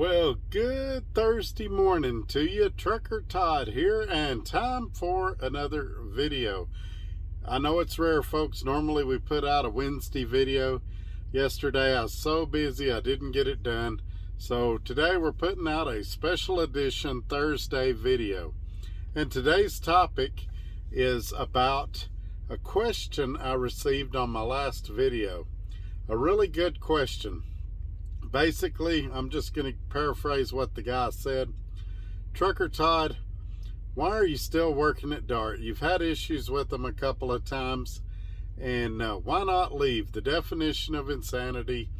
Well, good Thursday morning to you. Trucker Todd here, and time for another video. I know it's rare, folks. Normally we put out a Wednesday video. Yesterday I was so busy I didn't get it done. So today we're putting out a special edition Thursday video. And today's topic is about a question I received on my last video. A really good question basically, I'm just going to paraphrase what the guy said. Trucker Todd, why are you still working at Dart? You've had issues with them a couple of times, and uh, why not leave? The definition of insanity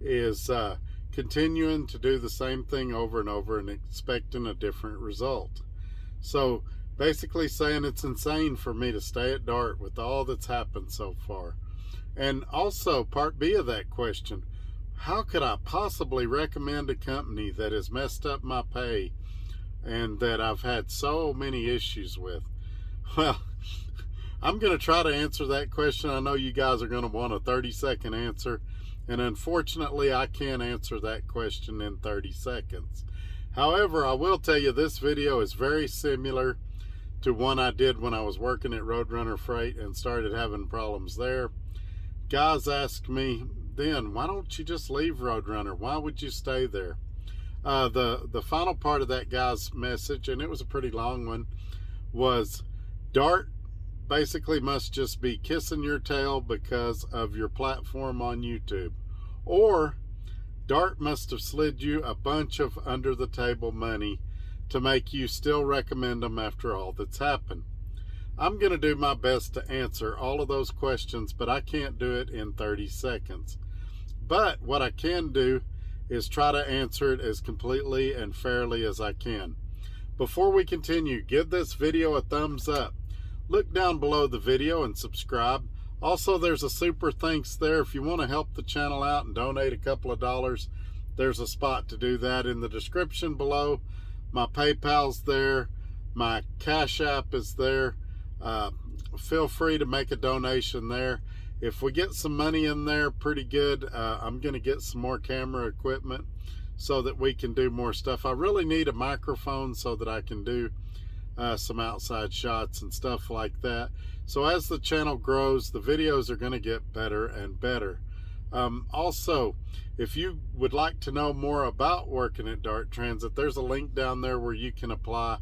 is uh, continuing to do the same thing over and over and expecting a different result. So basically saying it's insane for me to stay at Dart with all that's happened so far. And also part B of that question, how could I possibly recommend a company that has messed up my pay and that I've had so many issues with? Well, I'm going to try to answer that question. I know you guys are going to want a 30 second answer, and unfortunately, I can't answer that question in 30 seconds. However, I will tell you this video is very similar to one I did when I was working at Roadrunner Freight and started having problems there. Guys asked me, then why don't you just leave Roadrunner? Why would you stay there? Uh, the the final part of that guy's message, and it was a pretty long one, was Dart basically must just be kissing your tail because of your platform on YouTube, or Dart must have slid you a bunch of under the table money to make you still recommend them after all that's happened. I'm going to do my best to answer all of those questions, but I can't do it in 30 seconds. But what I can do is try to answer it as completely and fairly as I can. Before we continue, give this video a thumbs up. Look down below the video and subscribe. Also, there's a super thanks there. If you want to help the channel out and donate a couple of dollars, there's a spot to do that in the description below. My PayPal's there. My Cash App is there. Uh, feel free to make a donation there if we get some money in there pretty good, uh, I'm going to get some more camera equipment so that we can do more stuff. I really need a microphone so that I can do uh, some outside shots and stuff like that. So as the channel grows, the videos are going to get better and better. Um, also, if you would like to know more about working at Dart Transit, there's a link down there where you can apply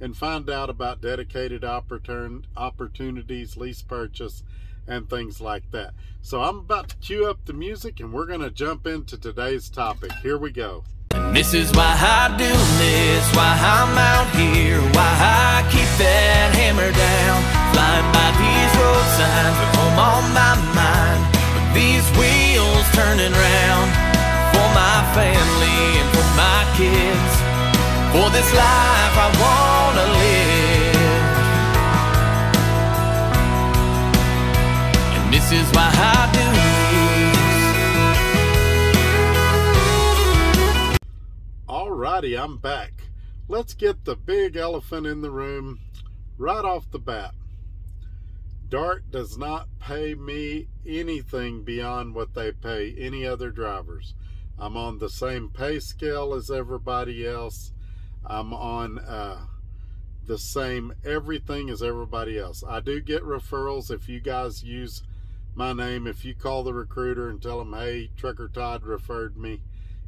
and find out about dedicated opportun opportunities, lease purchase, and things like that. So I'm about to cue up the music and we're going to jump into today's topic. Here we go. And this is why I do this, why I'm out here, why I keep that hammer down. Flying by these road signs with home on my mind. With these wheels turning round for my family and for my kids. For this life I wanna live. Is why I do. Alrighty, I'm back. Let's get the big elephant in the room right off the bat. Dart does not pay me anything beyond what they pay any other drivers. I'm on the same pay scale as everybody else. I'm on uh, the same everything as everybody else. I do get referrals if you guys use my name. If you call the recruiter and tell them, hey, Trucker Todd referred me,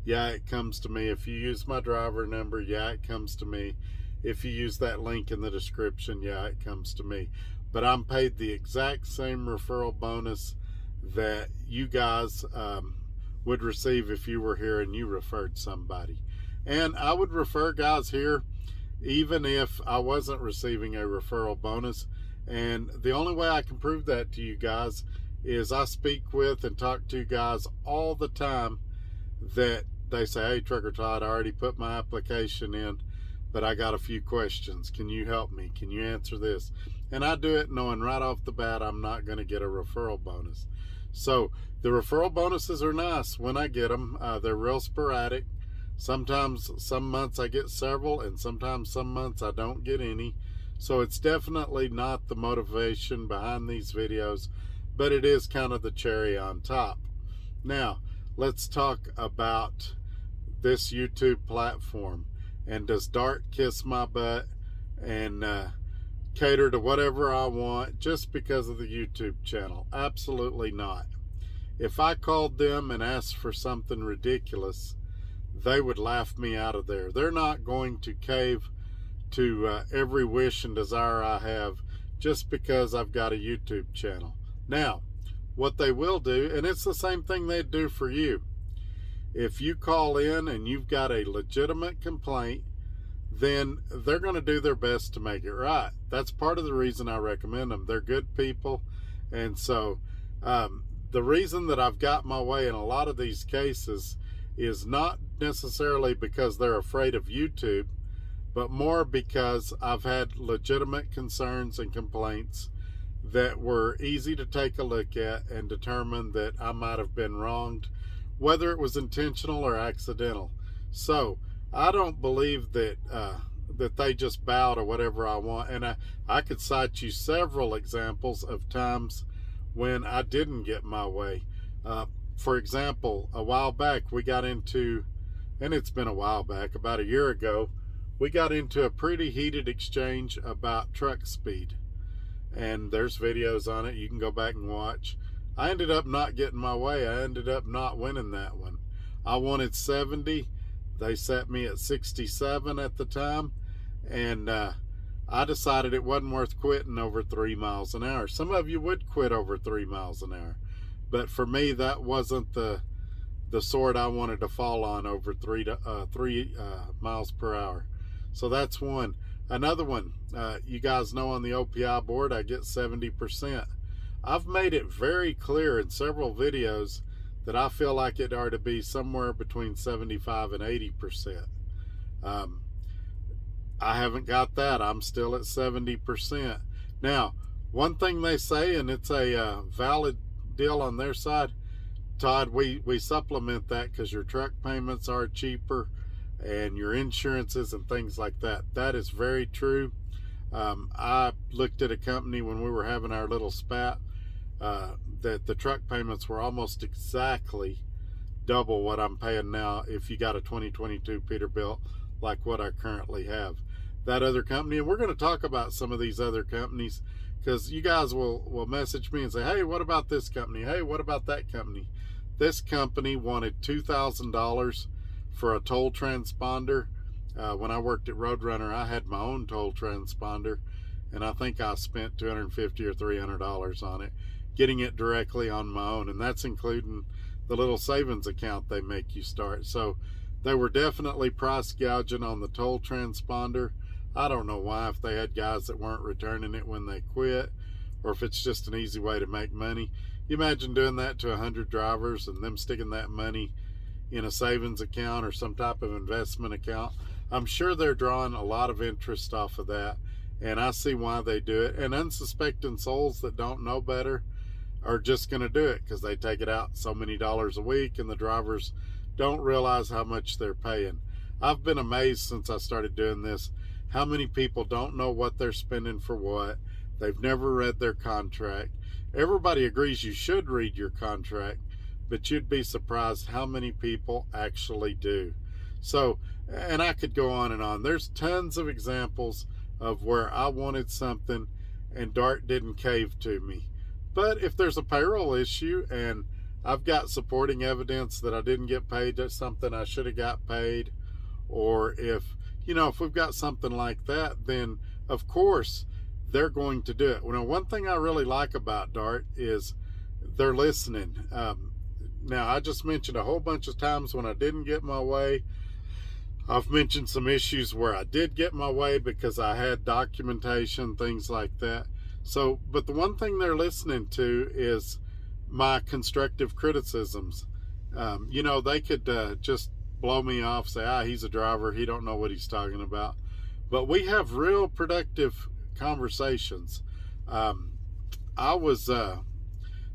yeah, it comes to me. If you use my driver number, yeah, it comes to me. If you use that link in the description, yeah, it comes to me. But I'm paid the exact same referral bonus that you guys um, would receive if you were here and you referred somebody. And I would refer guys here even if I wasn't receiving a referral bonus. And the only way I can prove that to you guys is I speak with and talk to guys all the time that they say, hey, Trucker Todd, I already put my application in, but I got a few questions. Can you help me? Can you answer this? And I do it knowing right off the bat I'm not going to get a referral bonus. So the referral bonuses are nice when I get them. Uh, they're real sporadic. Sometimes, some months I get several, and sometimes some months I don't get any. So it's definitely not the motivation behind these videos but it is kind of the cherry on top. Now, let's talk about this YouTube platform. And does Dart kiss my butt and uh, cater to whatever I want just because of the YouTube channel? Absolutely not. If I called them and asked for something ridiculous, they would laugh me out of there. They're not going to cave to uh, every wish and desire I have just because I've got a YouTube channel. Now, what they will do, and it's the same thing they'd do for you. If you call in and you've got a legitimate complaint, then they're going to do their best to make it right. That's part of the reason I recommend them. They're good people. And so, um, the reason that I've got my way in a lot of these cases is not necessarily because they're afraid of YouTube, but more because I've had legitimate concerns and complaints that were easy to take a look at and determine that I might have been wronged, whether it was intentional or accidental. So I don't believe that uh, that they just bow to whatever I want, and I I could cite you several examples of times when I didn't get my way. Uh, for example, a while back we got into, and it's been a while back, about a year ago we got into a pretty heated exchange about truck speed. And there's videos on it. You can go back and watch. I ended up not getting my way. I ended up not winning that one. I wanted 70. They set me at 67 at the time. And uh, I decided it wasn't worth quitting over three miles an hour. Some of you would quit over three miles an hour. But for me, that wasn't the the sword I wanted to fall on over three to, uh, three uh, miles per hour. So that's one. Another one, uh, you guys know on the OPI board, I get 70%. I've made it very clear in several videos that I feel like it ought to be somewhere between 75 and 80%. Um, I haven't got that. I'm still at 70%. Now, one thing they say, and it's a uh, valid deal on their side, Todd, we, we supplement that because your truck payments are cheaper and your insurances and things like that. That is very true. Um, I looked at a company when we were having our little spat uh, that the truck payments were almost exactly double what I'm paying now if you got a 2022 Peterbilt like what I currently have. That other company, and we're going to talk about some of these other companies because you guys will, will message me and say, hey, what about this company? Hey, what about that company? This company wanted $2,000 for a toll transponder. Uh, when I worked at Roadrunner, I had my own toll transponder, and I think I spent 250 or 300 dollars on it, getting it directly on my own, and that's including the little savings account they make you start. So they were definitely price gouging on the toll transponder. I don't know why, if they had guys that weren't returning it when they quit, or if it's just an easy way to make money. You imagine doing that to 100 drivers and them sticking that money in a savings account or some type of investment account. I'm sure they're drawing a lot of interest off of that, and I see why they do it. And unsuspecting souls that don't know better are just going to do it because they take it out so many dollars a week, and the drivers don't realize how much they're paying. I've been amazed since I started doing this how many people don't know what they're spending for what. They've never read their contract. Everybody agrees you should read your contract, but you'd be surprised how many people actually do. So, and I could go on and on. There's tons of examples of where I wanted something and Dart didn't cave to me. But if there's a payroll issue and I've got supporting evidence that I didn't get paid something I should have got paid, or if, you know, if we've got something like that, then of course they're going to do it. Now, one thing I really like about Dart is they're listening. Um, now, I just mentioned a whole bunch of times when I didn't get my way. I've mentioned some issues where I did get my way because I had documentation, things like that. So, but the one thing they're listening to is my constructive criticisms. Um, you know, they could uh, just blow me off, say, ah, he's a driver, he don't know what he's talking about. But we have real productive conversations. Um, I was uh,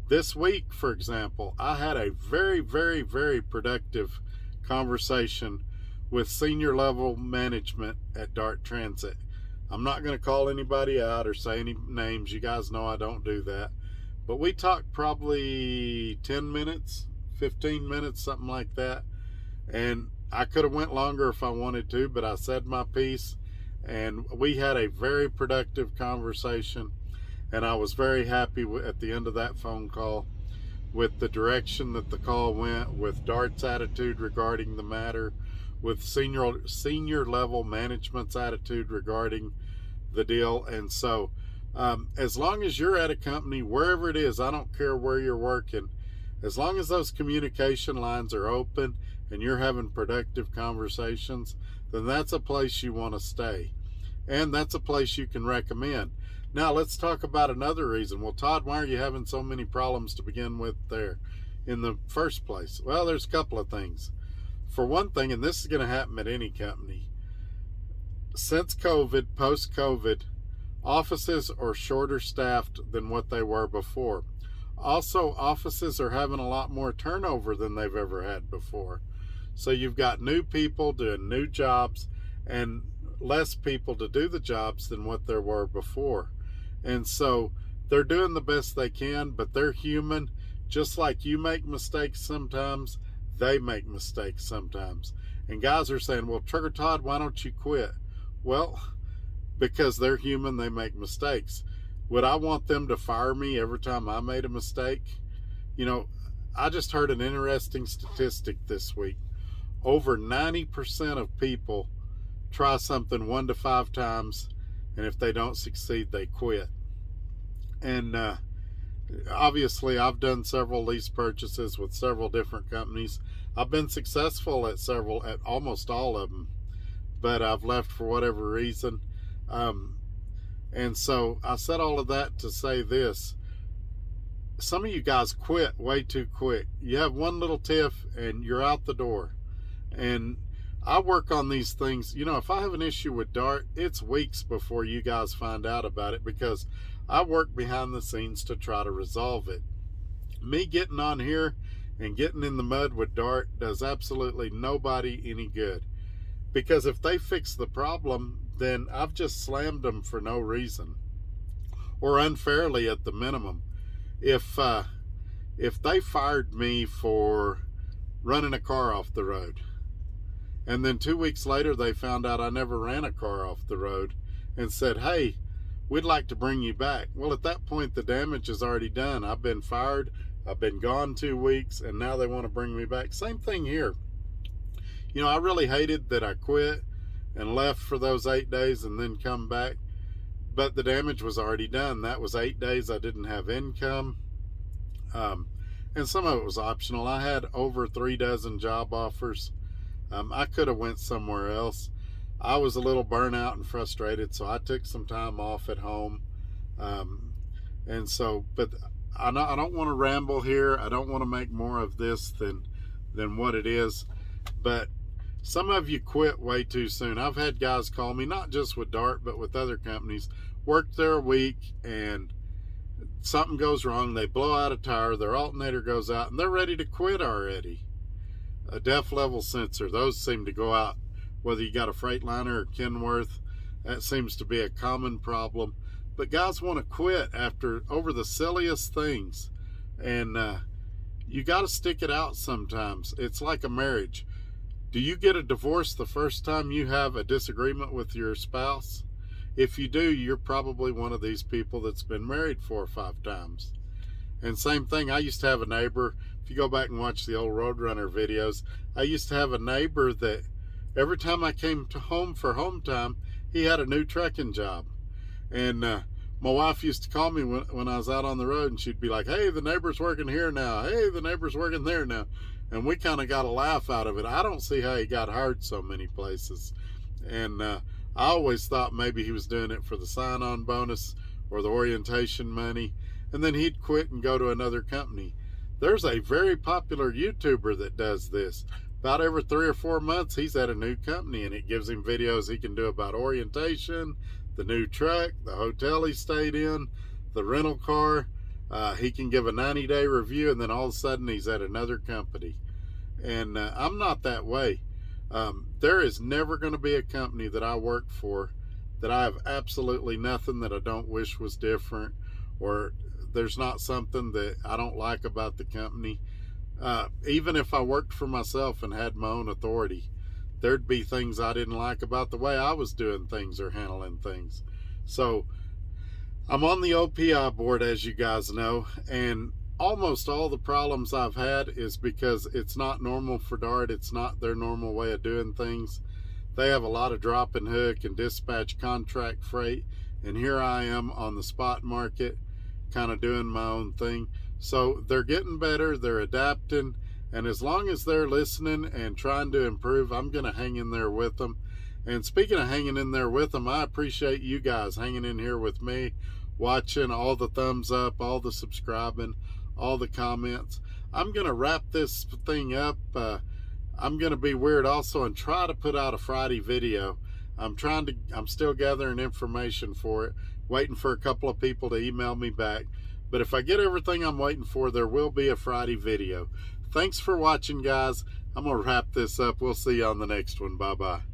this week, for example, I had a very, very, very productive conversation with senior level management at Dart Transit. I'm not going to call anybody out or say any names. You guys know I don't do that. But we talked probably 10 minutes, 15 minutes, something like that. And I could have went longer if I wanted to, but I said my piece and we had a very productive conversation and I was very happy at the end of that phone call with the direction that the call went, with Dart's attitude regarding the matter, with senior senior level management's attitude regarding the deal. And so, um, as long as you're at a company, wherever it is, I don't care where you're working, as long as those communication lines are open and you're having productive conversations, then that's a place you want to stay. And that's a place you can recommend. Now let's talk about another reason. Well, Todd, why are you having so many problems to begin with there in the first place? Well, there's a couple of things. For one thing, and this is going to happen at any company, since COVID, post COVID, offices are shorter staffed than what they were before. Also, offices are having a lot more turnover than they've ever had before. So you've got new people doing new jobs and less people to do the jobs than what there were before. And so they're doing the best they can, but they're human. Just like you make mistakes sometimes, they make mistakes sometimes. And guys are saying, well, Trucker Todd, why don't you quit? Well, because they're human, they make mistakes. Would I want them to fire me every time I made a mistake? You know, I just heard an interesting statistic this week. Over 90% of people try something one to five times and if they don't succeed, they quit. And uh, obviously, I've done several lease purchases with several different companies. I've been successful at several, at almost all of them, but I've left for whatever reason. Um, and so I said all of that to say this. Some of you guys quit way too quick. You have one little tiff and you're out the door. And I work on these things. You know, if I have an issue with Dart, it's weeks before you guys find out about it because I work behind the scenes to try to resolve it. Me getting on here and getting in the mud with Dart does absolutely nobody any good. Because if they fix the problem, then I've just slammed them for no reason. Or unfairly at the minimum. If uh, if they fired me for running a car off the road, and then two weeks later, they found out I never ran a car off the road and said, Hey, we'd like to bring you back. Well, at that point, the damage is already done. I've been fired, I've been gone two weeks, and now they want to bring me back. Same thing here. You know, I really hated that I quit and left for those eight days and then come back, but the damage was already done. That was eight days I didn't have income. Um, and some of it was optional. I had over three dozen job offers um, I could have went somewhere else. I was a little burnout and frustrated, so I took some time off at home. Um, and so, but I, I don't want to ramble here. I don't want to make more of this than than what it is. But some of you quit way too soon. I've had guys call me, not just with Dart, but with other companies, worked there a week and something goes wrong. They blow out a tire, their alternator goes out, and they're ready to quit already a def level sensor. Those seem to go out whether you got a Freightliner or Kenworth. That seems to be a common problem. But guys want to quit after over the silliest things. And uh, you got to stick it out sometimes. It's like a marriage. Do you get a divorce the first time you have a disagreement with your spouse? If you do, you're probably one of these people that's been married four or five times. And same thing, I used to have a neighbor if you go back and watch the old Roadrunner videos, I used to have a neighbor that every time I came to home for home time, he had a new trucking job. And uh, my wife used to call me when, when I was out on the road and she'd be like, hey, the neighbor's working here now. Hey, the neighbor's working there now. And we kind of got a laugh out of it. I don't see how he got hired so many places. And uh, I always thought maybe he was doing it for the sign-on bonus or the orientation money. And then he'd quit and go to another company. There's a very popular YouTuber that does this. About every three or four months, he's at a new company and it gives him videos he can do about orientation, the new truck, the hotel he stayed in, the rental car. Uh, he can give a 90 day review and then all of a sudden he's at another company. And uh, I'm not that way. Um, there is never going to be a company that I work for that I have absolutely nothing that I don't wish was different or there's not something that I don't like about the company. Uh, even if I worked for myself and had my own authority, there'd be things I didn't like about the way I was doing things or handling things. So I'm on the OPI board, as you guys know, and almost all the problems I've had is because it's not normal for Dart. It's not their normal way of doing things. They have a lot of drop and hook and dispatch contract freight. And here I am on the spot market, kind of doing my own thing. So they're getting better, they're adapting. And as long as they're listening and trying to improve, I'm going to hang in there with them. And speaking of hanging in there with them, I appreciate you guys hanging in here with me, watching all the thumbs up, all the subscribing, all the comments. I'm going to wrap this thing up. Uh, I'm going to be weird also and try to put out a Friday video. I'm trying to, I'm still gathering information for it, waiting for a couple of people to email me back. But if I get everything I'm waiting for, there will be a Friday video. Thanks for watching, guys. I'm going to wrap this up. We'll see you on the next one. Bye-bye.